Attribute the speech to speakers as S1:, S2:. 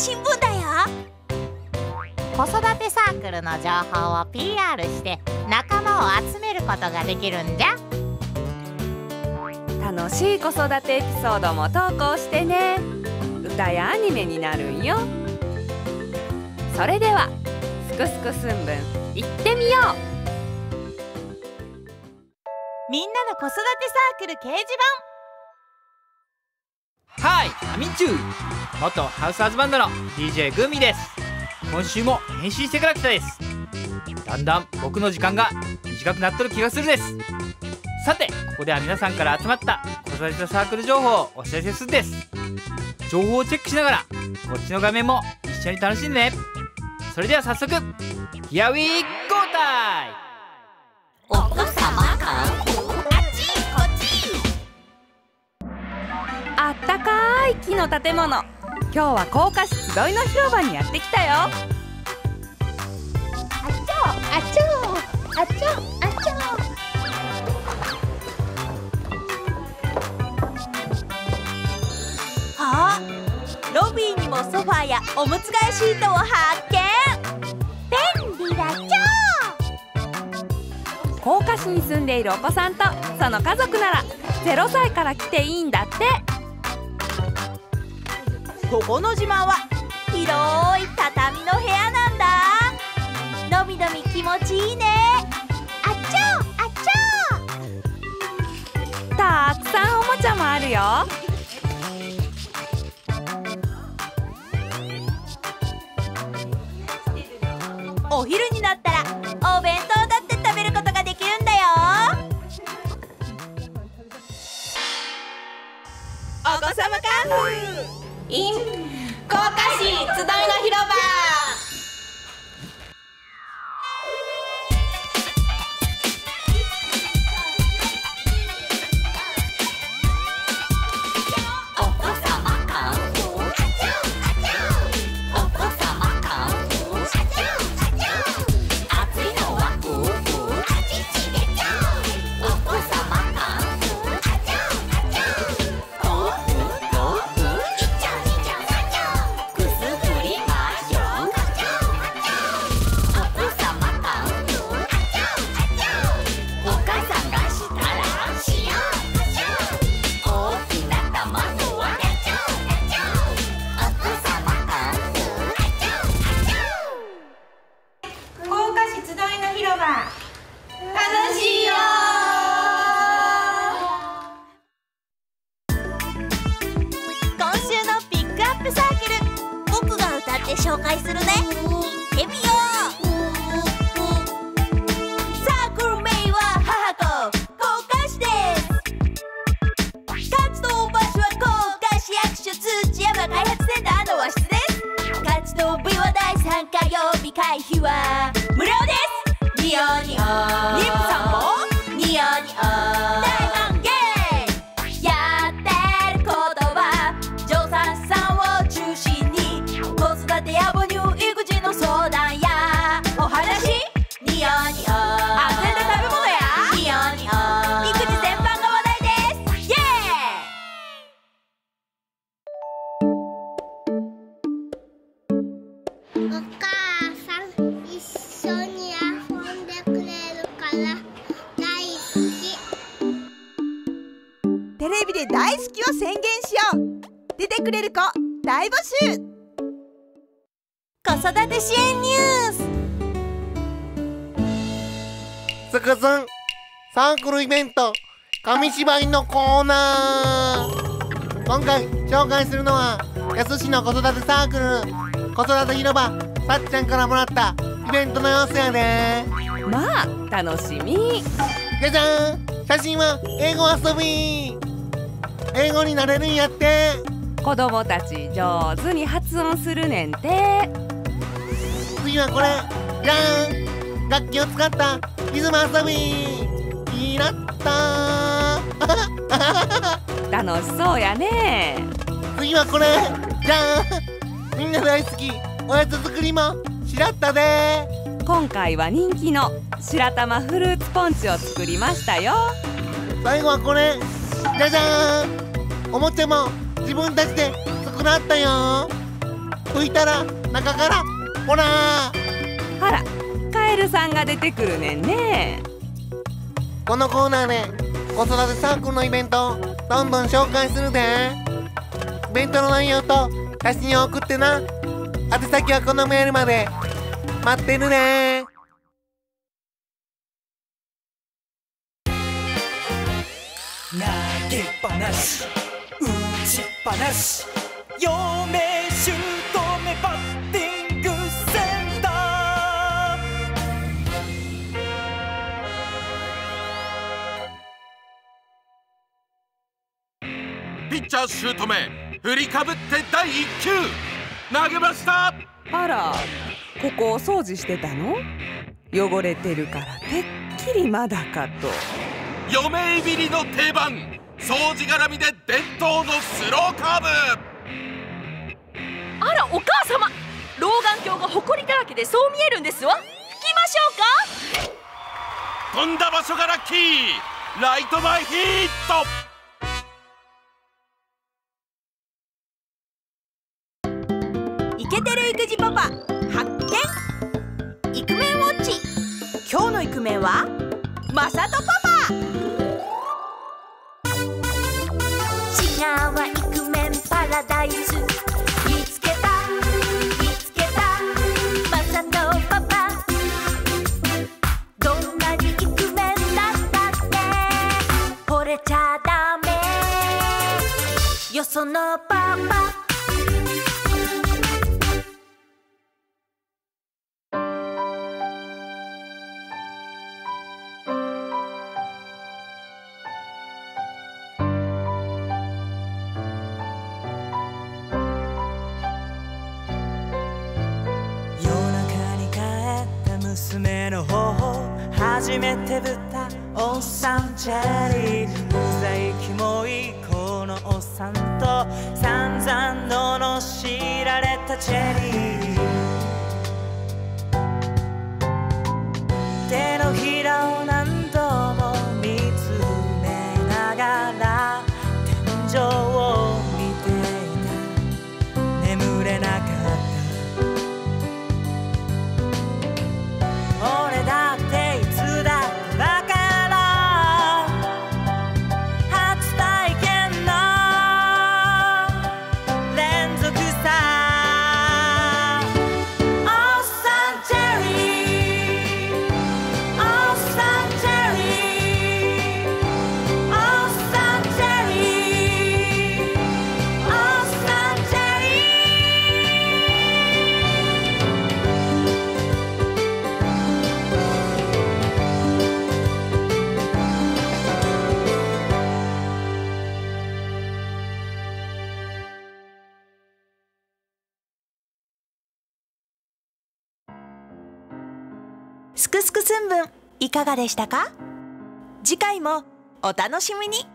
S1: 新聞だよ。
S2: 子育てサークルの情報を PR して仲間を集めることができるんじゃ。
S3: 楽しい子育てエピソードも投稿してね。歌やアニメになるんよ。それでは「すくすく新聞」行ってみよう。
S1: みんなの子育てサークル掲示板。
S4: はいアミンチュー元ハウスアズバンドの DJ グミです。今週も返信してから来たです。だんだん僕の時間が短くなっとる気がするです。さてここでは皆さんから集まった子育てサークル情報をお知らせするです。情報をチェックしながらこっちの画面も一緒に楽しんでね。それでは早速 Here we go タイ
S2: お子様か
S1: あっちこっち。
S3: あったかい木の建物。今日は高架市集いの広場にやってきたよ。
S1: あっちょあっちょあっちょあっちょあロビーにもソファーやおむつ替えシートを発見。便利だち
S3: 高架市に住んでいるお子さんとその家族なら0歳から来ていいんだって。
S1: ここの自慢は広い畳の部屋なんだ。のびのび気持ちいいね。あっちょあっちょ
S3: たくさんおもちゃもあるよ。
S1: お昼になったらお弁当だって食べることができるんだよ。お子様カフ
S2: in 福岡市集いの広場。
S5: ビで大好きを宣言しよう。出てくれる子大募集。
S1: 子育て支援ニュース。
S6: すくすんサークルイベント紙芝居のコーナー。今回紹介するのは安市の子育てサークル子育て広場さっちゃんからもらったイベントの様子やで
S3: まあ楽しみ。
S6: じゃじゃん。写真は英語遊び英語になれるんやって。
S3: 子供たち上手に発音するねんて。
S6: 次はこれじゃーん楽器を使った。リズム遊び。いらった。ー
S3: 楽しそうやね。
S6: 次はこれじゃーんみんな大好きおやつ作りも。しらったで。
S3: 今回は人気の白玉フルーツポンチを作りましたよ。
S6: 最後はこれじゃじゃーんおもちゃも自分たちで作らったよ。拭いたら中からほら。
S3: あらカエルさんが出てくるねんね。
S6: このコーナーで子育てサークルのイベントをどんどん紹介するで。イベントの内容と写真を送ってな。宛先はこのメールまで。待ってるね。
S7: 投げっぱなし打ちっぱなし嫁姑バッティングセンタ
S8: ピッチャーシュート目振りかぶって第1球。投げました。
S3: あらここお掃除してたの？汚れてるからてっきりまだかと。
S8: 嫁いびりの定番掃除絡みで伝統のスローカーブ。
S1: あらお母様。老眼鏡が埃だらけでそう見えるんですわ。拭きましょうか。
S8: 飛んだ場所がラッキー。ライト前ヒット。
S5: イケてる育児パパ発見。イクメンウォッチ。今日のイクメンはまさとパパ
S1: ンパ
S7: 初めてぶったおっさんチェリー。うざいキモいこのおっさんと。散々罵られたチェリー。
S5: すくすく寸分いかがでしたか？次回もお楽しみに。